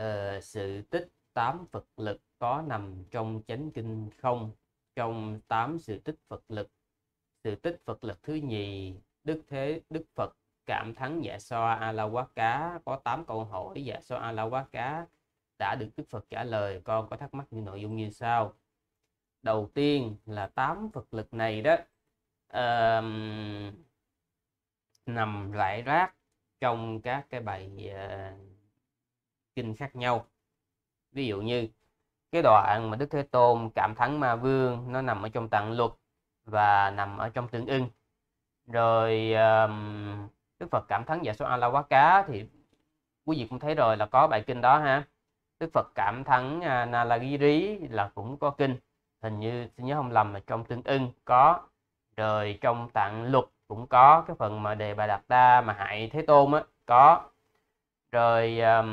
Ờ, sự tích tám Phật lực có nằm trong chánh kinh không? Trong tám sự tích Phật lực, sự tích Phật lực thứ nhì, Đức Thế Đức Phật cảm thắng dạ xoa a la quá cá có 8 câu hỏi dạ xoa a la quá cá đã được Đức Phật trả lời. Con có thắc mắc như nội dung như sau. Đầu tiên là tám Phật lực này đó uh, nằm rải rác trong các cái bài uh, kinh khác nhau. Ví dụ như cái đoạn mà Đức Thế Tôn cảm thắng ma vương nó nằm ở trong tạng luật và nằm ở trong tương ưng. Rồi um, Đức Phật cảm thắng giả số A La Quá Cá thì quý vị cũng thấy rồi là có bài kinh đó ha. Đức Phật cảm thắng uh, Nalagiri là cũng có kinh. Hình như xin nhớ không lầm là trong tương ưng có rồi trong tạng luật cũng có cái phần mà đề bà đạt đa mà hại thế tôn á có. Rồi um,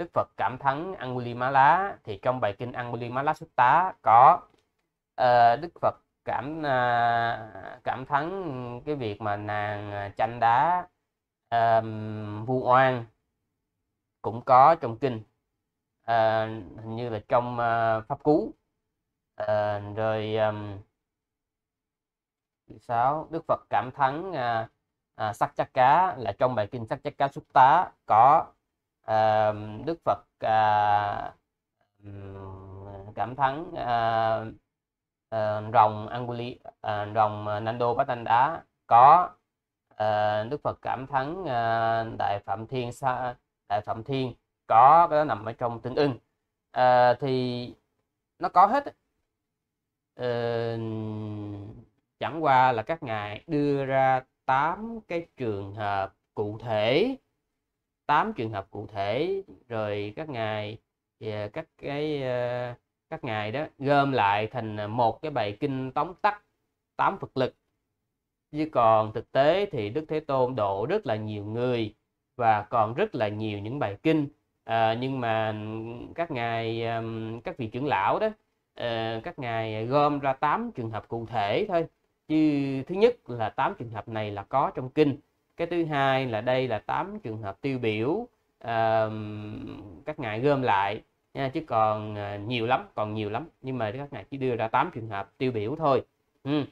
Đức Phật cảm thắng Angulimala thì trong bài kinh Angulimala Sutta có uh, Đức Phật cảm uh, cảm thắng cái việc mà nàng à, tranh đá um, vu oan cũng có trong kinh. Uh, hình như là trong uh, pháp cú. Uh, rồi um, sáu Đức Phật cảm thắng uh, uh, sắc chắc cá là trong bài kinh sắc chắc cá xúc tá có à, đức phật à, cảm thắng à, à, rồng anguli à, rồng nando bát đá có à, đức phật cảm thắng à, đại phạm thiên sa đại phạm thiên. Có cái đó nằm ở trong tương ưng. À, thì nó có hết à, chẳng qua là các ngài đưa ra 8 cái trường hợp cụ thể 8 trường hợp cụ thể rồi các ngài ờ, các cái ờ, các ngài đó gom lại thành ờ, một cái bài kinh tóm tắt 8 Phật lực. Chứ còn thực tế thì Đức Thế Tôn độ rất là nhiều người và còn rất là nhiều những bài kinh. À, nhưng mà các ngài các vị trưởng lão đó các ngài gom ra 8 trường hợp cụ thể thôi. Chứ thứ nhất là 8 trường hợp này là có trong kinh cái thứ hai là đây là 8 trường hợp tiêu biểu uh, các ngài gom lại nha chứ còn uh, nhiều lắm còn nhiều lắm nhưng mà các ngài chỉ đưa ra 8 trường hợp tiêu biểu thôi ừ.